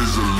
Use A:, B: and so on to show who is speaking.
A: poison.